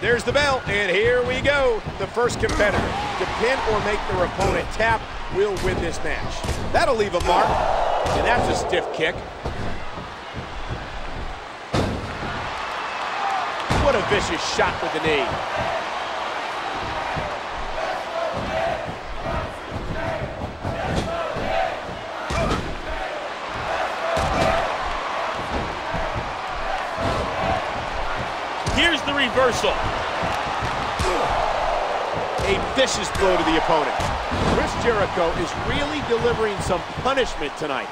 There's the bell, and here we go. The first competitor to pin or make their opponent tap will win this match. That'll leave a mark, and that's a stiff kick. What a vicious shot with the knee. Here's the reversal. A vicious blow to the opponent. Chris Jericho is really delivering some punishment tonight.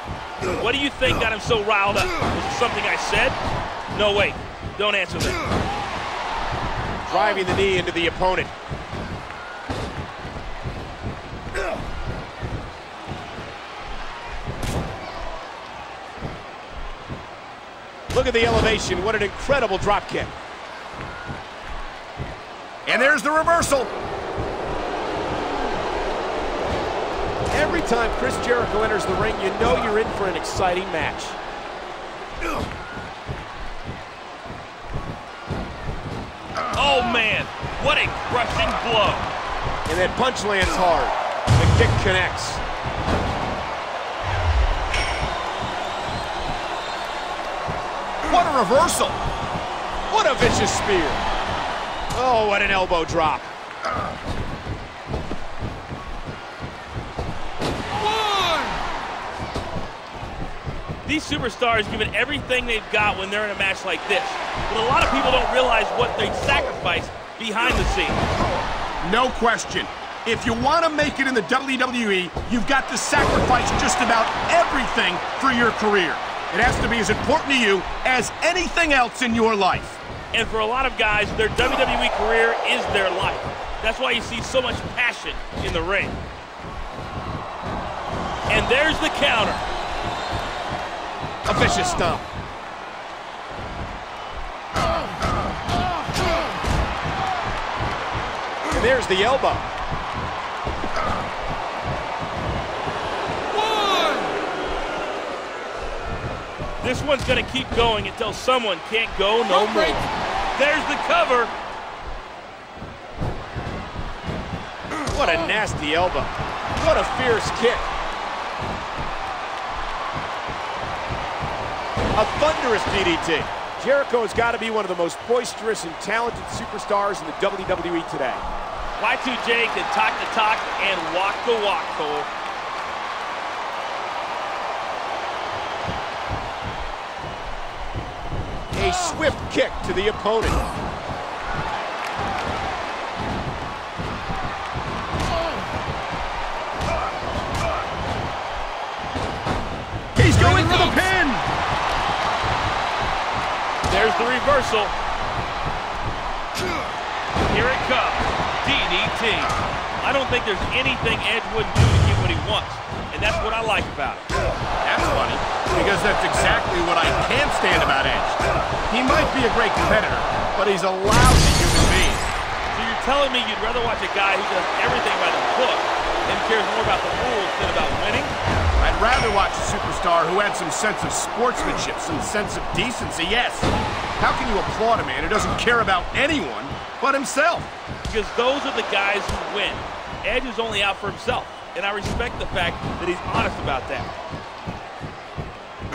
What do you think got him so riled up? Was it something I said? No, wait. Don't answer that. Driving the knee into the opponent. Look at the elevation. What an incredible drop kick. And there's the reversal. Every time Chris Jericho enters the ring, you know you're in for an exciting match. Oh, man. What a crushing blow. And that punch lands hard. The kick connects. What a reversal. What a vicious spear. Oh, what an elbow drop. These superstars give it everything they've got when they're in a match like this. But a lot of people don't realize what they sacrifice behind the scenes. No question. If you want to make it in the WWE, you've got to sacrifice just about everything for your career. It has to be as important to you as anything else in your life. And for a lot of guys, their WWE career is their life. That's why you see so much passion in the ring. And there's the counter. A vicious stomp. And there's the elbow. This one's going to keep going until someone can't go no more. There's the cover. What a nasty elbow. What a fierce kick. A thunderous DDT. Jericho has got to be one of the most boisterous and talented superstars in the WWE today. Y2J can talk the talk and walk the walk, Cole. A swift kick to the opponent. He's going for the pin. There's the reversal. Here it comes. DDT. I don't think there's anything Edge wouldn't do to get what he wants. And that's what I like about it. That's funny, because that's exactly what I can't stand about Edge. He might be a great competitor, but he's a lousy human being. So you're telling me you'd rather watch a guy who does everything by the book and cares more about the rules than about winning? I'd rather watch a superstar who had some sense of sportsmanship, some sense of decency, yes. How can you applaud a man who doesn't care about anyone but himself? Because those are the guys who win. Edge is only out for himself. And I respect the fact that he's honest about that.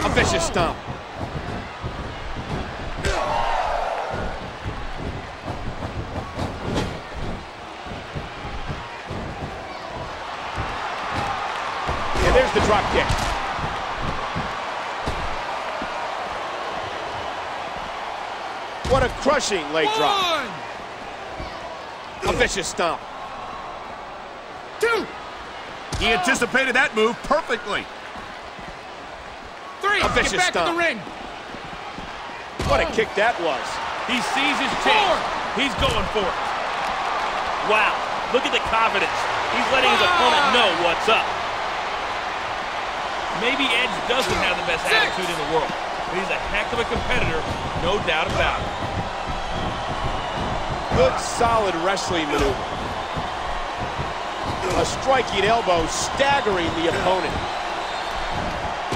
A vicious stomp. Drop kick. What a crushing leg drop. A vicious stomp. Two. He anticipated that move perfectly. Three. A vicious Get back stomp. to the ring. What a kick that was. He sees his chance. He's going for it. Wow, look at the confidence. He's letting his opponent know what's up. Maybe Edge doesn't have the best attitude in the world, but he's a heck of a competitor, no doubt about it. Good, solid wrestling maneuver. A striking elbow staggering the opponent.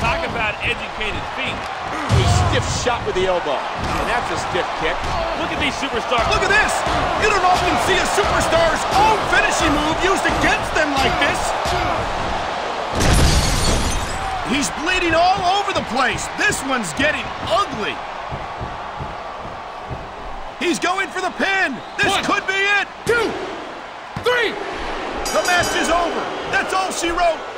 Talk about educated feet. A stiff shot with the elbow. And that's a stiff kick. Look at these superstars. Look at this. You don't often see a superstar's own finishing move used against them like this. He's bleeding all over the place. This one's getting ugly. He's going for the pin. This One, could be it. Two, three. The match is over. That's all she wrote.